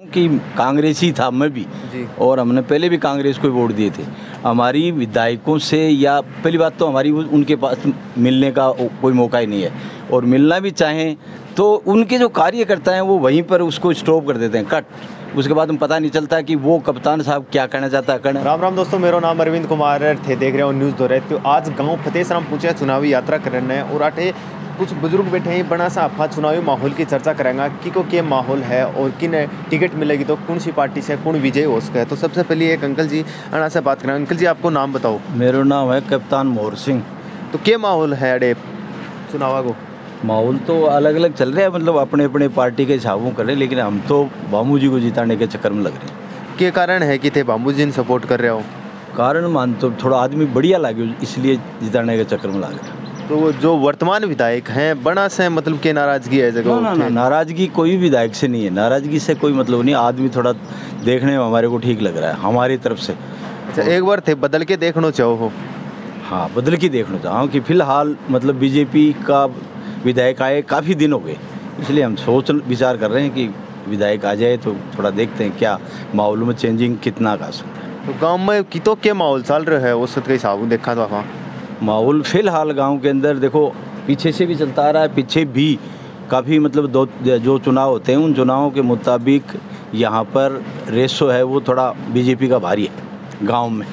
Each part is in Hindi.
कि कांग्रेस ही था मैं भी। और हमने पहले भी कांग्रेस को वोट दिए थे। हमारी विधायकों से या पहली बात तो हमारी उनके पास मिलने का कोई मौका ही नहीं है। और मिलना भी चाहें तो उनके जो कार्यकर्ता हैं वो वहीं पर उसको स्टॉप कर देते हैं कट उसके बाद हम पता नहीं चलता कि वो कप्तान साहब क्या कहना चाहता है कहना राम राम दोस्तों मेरा नाम अरविंद कुमार थे देख रहे हो न्यूज़ दो रहे तो आज गाँव फतेहसराम पूछे चुनावी यात्रा करने हैं और आटे कुछ बुज़ुर्ग बैठे हैं बड़ा सा अफा चुनावी माहौल की चर्चा करेंगे कि को क्या माहौल है और किन टिकट मिलेगी तो कौन सी पार्टी से कौन विजय हो सके। तो सबसे पहले एक अंकल जी अना से बात करें। अंकल जी आपको नाम बताओ। मेरा नाम है कप्तान मोहर सिंह। तो क्या माहौल है अड़े चुनावा को? माहौल तो अलग अलग चल रहा है मतलब अपने अपने पार्टी के हिसाबों कर रहे लेकिन हम तो बामू जी को जिताने के चक्कर में लग रहे हैं। क्या कारण है कि थे बाबू जी ने सपोर्ट कर रहे हो? कारण मान तो थोड़ा आदमी बढ़िया लगे इसलिए जिताने के चक्कर में लग रहे तो वो जो वर्तमान विधायक हैं बड़ा से मतलब के नाराज़गी है ना, ना, ना, नाराज़गी कोई विधायक से नहीं है। नाराज़गी से कोई मतलब नहीं आदमी थोड़ा देखने में हमारे को ठीक लग रहा है हमारी तरफ़ से। अच्छा एक बार थे बदल के देखना चाहो हो? हाँ बदल के देखना चाहो। कि फ़िलहाल मतलब बीजेपी का विधायक आए काफ़ी दिन हो गए। इसलिए हम सोच विचार कर रहे हैं कि विधायक आ जाए तो थोड़ा देखते हैं क्या माहौल में चेंजिंग कितना का सकता है। तो गाँव में की तो क्या माहौल चल रहा है औसत के हिसाब देखा तो वहाँ। माहौल फ़िलहाल गाँव के अंदर देखो पीछे से भी चलता आ रहा है पीछे भी काफ़ी मतलब दो जो चुनाव होते हैं उन चुनावों के मुताबिक यहाँ पर रेसो है वो थोड़ा बीजेपी का भारी है गाँव में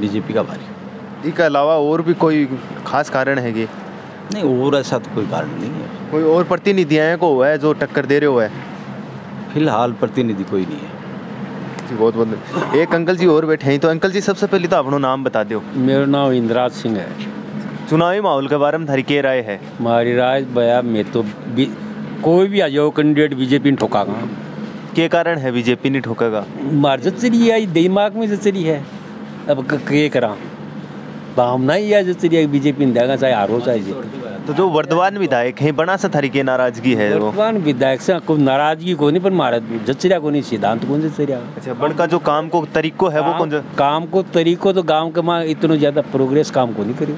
बीजेपी का भारी इसके अलावा और भी कोई खास कारण है कि? नहीं और ऐसा तो कोई कारण नहीं है। कोई और प्रतिनिधि हैं को है जो टक्कर दे रहे हो है? फ़िलहाल प्रतिनिधि कोई नहीं है। जी बहुत बहुत एक अंकल जी और बैठे हैं तो अंकल जी सबसे पहले तो अपना नाम बता दो मेरा नाम इंदिराज सिंह है। चुनावी माहौल के बारे में थारी के राय है। हमारी राय भैया मैं तो बी, कोई भी आ जाओ कैंडिडेट बीजेपी ने ठोकागा। के कारण है बीजेपी नहीं ठोकेगा? मार जचरी है दिमाग में जचरी है। अब क- करा? भावना ही है जचरी बीजेपी ने देगा चाहे हारो चाहे जीते तो जो वर्तमान विधायक हैं बड़ा सा थारी के नाराज़गी है वो। वर्तमान विधायक से कोई नाराज़गी को नहीं पर मारा जचरिया को नहीं सिद्धांत कौन जचरिया। अच्छा बड़का जो काम को तरीको है वो कौन सा? काम को तरीको तो गाँव के माँ इतना ज़्यादा प्रोग्रेस काम को नहीं करियो।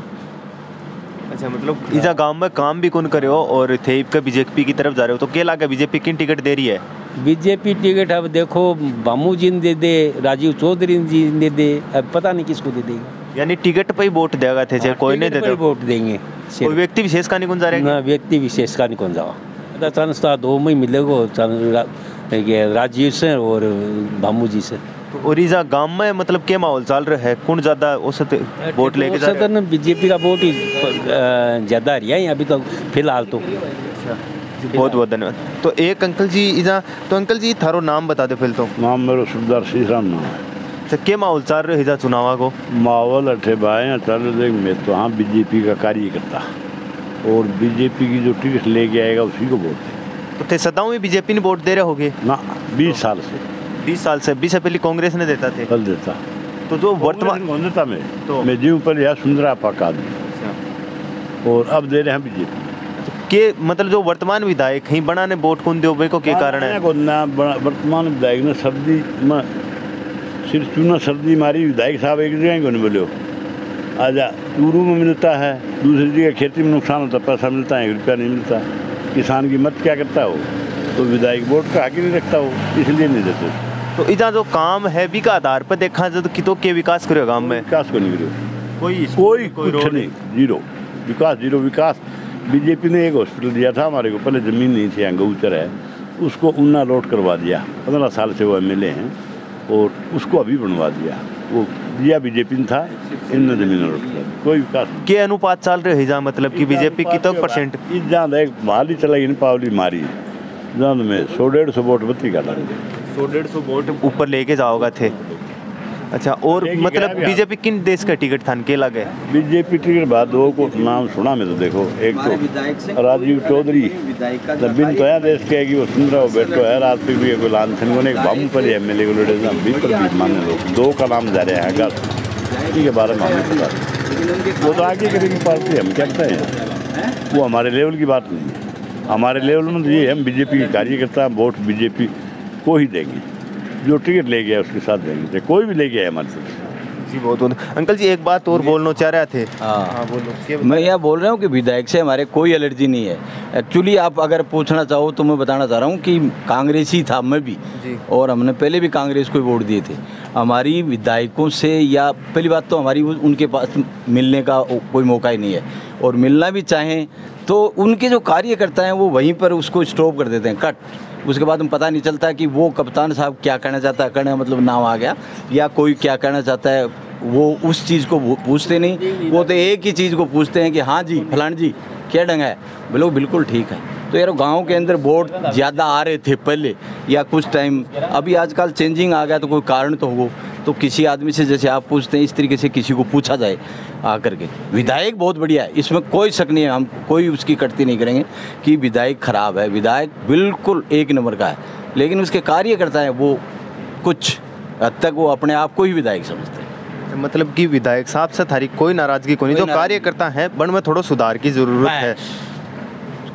अच्छा मतलब इजा गाँव में काम भी कौन करे हो और थे का बीजेपी की तरफ़ जा रहे हो तो क्या लगा बीजेपी किन टिकट दे रही है? बीजेपी टिकट अब देखो बामू जी ने दे दे राजीव चौधरी जी ने दे दे अब पता नहीं किसको दे देगा। यानी टिकट पे ही वोट देगा थे चाहे कोई नहीं पर वोट देंगे। व्यक्ति विशेष का नहीं कौन जा रहा ना व्यक्ति विशेष का नहीं कौन जावा. अदा चांस तो दो में ही मिलेगा चांस रा- ये राजीव से और बामू जी से. और इजा गाँव में मतलब क्या माहौल चल रहा है? कौन ज़्यादा औसत वोट लेके जा रहा है? बीजेपी का वोट ही ज़्यादा रही है अभी तो फ़िलहाल तो. बहुत बहुत धन्यवाद. तो एक अंकल जी इजा तो अंकल जी थारो नाम बता दो फिर तो. नाम मेरा सुखदार श्रीराम नाम है। अच्छा क्या माहौल चल रहा है इजा चुनावा को? माहौल अठे बाएँ चल देख मैं तो हाँ बीजेपी का कार्यकर्ता। और बीजेपी की जो टिकट लेके आएगा उसी को वोट दे तो थे सदाओं में बीजेपी ने वोट दे रहे होगे? ना बीस तो, साल से। बीस साल से बीस से पहले कांग्रेस ने देता थे? कल देता। तो जो वर्तमान कौन देता? मैं। तो- मैं जीव पर यह सुंदरा पाक आदमी। और अब दे रहे हैं बीजेपी। के मतलब जो वर्तमान विधायक हैं बड़ा ने वोट कौन दो को कारण है? को ना बड़ा- वर्तमान विधायक ने सर्दी सिर चूना सर्दी मारी विधायक साहब एक जगह को नहीं बोले आजा चूरू में मिलता है दूसरी जगह खेती में नुकसान होता पैसा मिलता है एक रुपया नहीं मिलता। किसान की मत क्या करता हो? तो विधायक वोट का हक ही नहीं रखता हो इसलिए नहीं देते। तो इजा जो काम है भी का आधार पर देखा जाए तो कितो के विकास करो गाँव में? विकास को नहीं करो कोई कोई कुछ नहीं ज़ीरो। विकास ज़ीरो विकास। बीजेपी ने एक हॉस्पिटल दिया था हमारे को पहले ज़मीन नहीं थी यहाँ गऊचर है। उसको उन्ना लोट करवा दिया। पंद्रह साल से वो एम हैं। और उसको अभी बनवा दिया। वो दिया बीजेपी ने था इन ज़मीन कोई विकास के अनुपात चल रहे हिजा मतलब कि बीजेपी कितना परसेंट? इस जहाँ एक माली चलाई इन पावली मारी। जहाँ में सौ डेढ़ सौ वोट बत्ती का लेंगे। सौ डेढ़ सौ वोट ऊपर लेके जाओगे थे। अच्छा और मतलब बीजेपी किन देश का टिकट थान के लगे। बीजेपी टिकट बाद दो को नाम सुना मैं तो देखो एक तो राजीव चौधरी बिन तो है देश के है कि वो सुंदरा वो बैठो है रात पे भी कोई लान थन को एक बामू पर एम एल ए को लड़े ना भी पर भी माने लोग। दो का नाम जा रहे हैं अगर ठीक है बारह मामले पता वो तो आगे करेंगे पार्टी हम क्या कहते हैं? वो हमारे लेवल की बात नहीं है। हमारे लेवल में तो ये हम बीजेपी के कार्यकर्ता वोट बीजेपी को ही देंगे। जो टिकट ले गया उसके साथ देंगे चाहे कोई भी ले गया है हमारे साथ। जी बहुत बहुत अंकल जी एक बात और बोलना चाह रहे थे। हाँ। बोलो। मैं यह बोल रहा हूँ कि विधायक से हमारे कोई एलर्जी नहीं है। एक्चुअली आप अगर पूछना चाहो तो मैं बताना चाह रहा हूँ कि कांग्रेस ही था मैं भी। और हमने पहले भी कांग्रेस को वोट दिए थे। हमारी विधायकों से या पहली बात तो हमारी उनके पास मिलने का कोई मौका ही नहीं है। और मिलना भी चाहें तो उनके जो कार्यकर्ता हैं, वो वहीं पर उसको स्टॉप कर देते हैं कट उसके बाद में पता नहीं चलता कि वो कप्तान साहब क्या कहना चाहता है, कहना मतलब नाम आ गया, या कोई क्या कहना चाहता है, वो उस चीज़ को पूछते नहीं. वो तो एक ही चीज़ को पूछते हैं कि हाँ जी, फलान जी, क्या ढंग है? बोलो बिल्कुल ठीक है. तो यार, गाँव के अंदर वोट ज़्यादा आ रहे थे पहले, या कुछ टाइम अभी आजकल चेंजिंग आ गया तो कोई कारण तो हो तो किसी आदमी से जैसे आप पूछते हैं इस तरीके से किसी को पूछा जाए आकर के। विधायक बहुत बढ़िया है इसमें कोई शक नहीं है हम कोई उसकी कटती नहीं करेंगे कि विधायक खराब है। विधायक बिल्कुल एक नंबर का है लेकिन उसके कार्यकर्ता हैं वो कुछ हद तक वो अपने आप को ही विधायक समझते हैं। मतलब कि विधायक साहब से थारी कोई नाराज़गी को नहीं जो कार्यकर्ता है बन में थोड़ा सुधार की ज़रूरत है।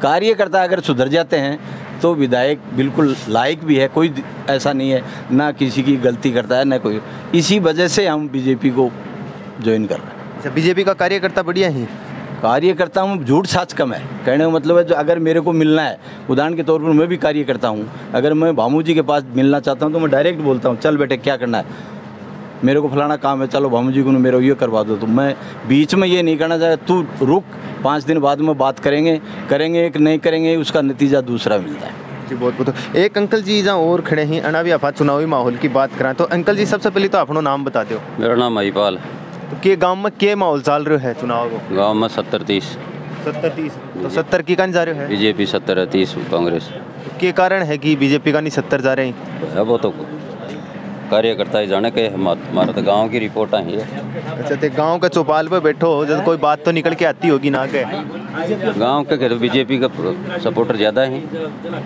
कार्यकर्ता अगर सुधर जाते हैं तो विधायक बिल्कुल लायक भी है कोई ऐसा नहीं है ना किसी की गलती करता है ना कोई। इसी वजह से हम बीजेपी को ज्वाइन कर रहे हैं। अच्छा बीजेपी का कार्यकर्ता बढ़िया ही कार्यकर्ता हूँ झूठ साच कम है। कहने का मतलब है जो अगर मेरे को मिलना है उदाहरण के तौर पर मैं भी कार्यकर्ता हूँ अगर मैं भामू जी के पास मिलना चाहता हूँ तो मैं डायरेक्ट बोलता हूँ चल बेटे क्या करना है? मेरे को फलाना काम है चलो भामू जी को मेरा ये करवा दो। तो मैं बीच में ये नहीं करना चाहता तू रुक पाँच दिन बाद में बात करेंगे करेंगे एक नहीं करेंगे उसका नतीजा दूसरा मिलता है। जी बहुत बहुत। एक अंकल जी जहाँ और खड़े हैं अना भी आप चुनावी माहौल की बात करें तो अंकल जी सबसे पहले तो अपना नाम बता दो मेरा नाम महिपाल तो के गाँव में के माहौल चल रहे है चुनाव को? गाँव में सत्तर तीस। सत्तर तीस। तो सत्तर की कन जा रहे हैं बीजेपी सत्तर है तीस कांग्रेस। के कारण है कि बीजेपी का नहीं सत्तर जा रहे हैं? वो तो कार्यकर्ता ही जाने के हमा- तो गाँव की रिपोर्ट आई है। अच्छा ते गाँव का चौपाल पे बैठो जब कोई बात तो निकल के आती होगी ना के गाँव के कहते बीजेपी का सपोर्टर ज़्यादा है।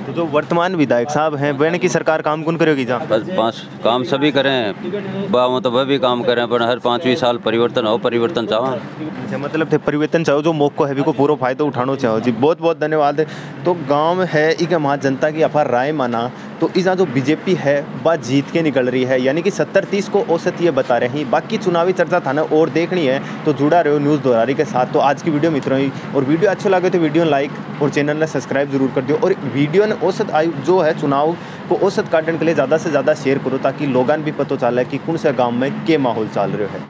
तो जो वर्तमान विधायक साहब हैं वह की सरकार काम कौन करेगी जहाँ? बस पाँच काम सभी करें। बाहों तो वह भी काम करें पर हर पाँचवीं साल परिवर्तन हो परिवर्तन चाहो। अच्छा मतलब थे परिवर्तन चाहो जो मौको है भी को पूरा फ़ायदा उठाना चाहो। जी बहुत बहुत धन्यवाद। तो गाँव है इक हमारा जनता की अफार राय माना तो इस जो बीजेपी है, वह जीत के निकल रही है। यानी कि सत्तर तीस को औसत ये बता रहे हैं। बाकी चुनावी चर्चा था ना और देखनी है तो जुड़ा रहे हो न्यूज़ दोरारी के साथ। तो आज की वीडियो मित्रों ही। और वीडियो अच्छा लगे तो वीडियो लाइक और चैनल ने सब्सक्राइब ज़रूर कर दियो। और वीडियो ने औसत आयु जो है, चुनाव को औसत काटने के लिए ज़्यादा से ज़्यादा शेयर करो, ताकि लोगों भी पता चले कि कौन से गाँव में के माहौल चल रहे है।